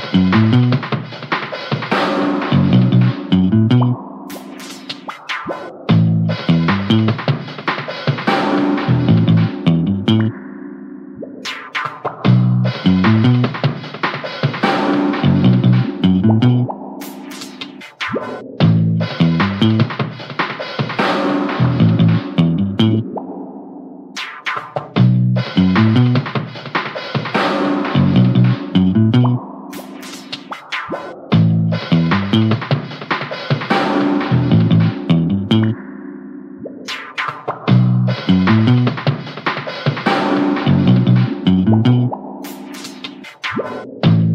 thank mm -hmm. you you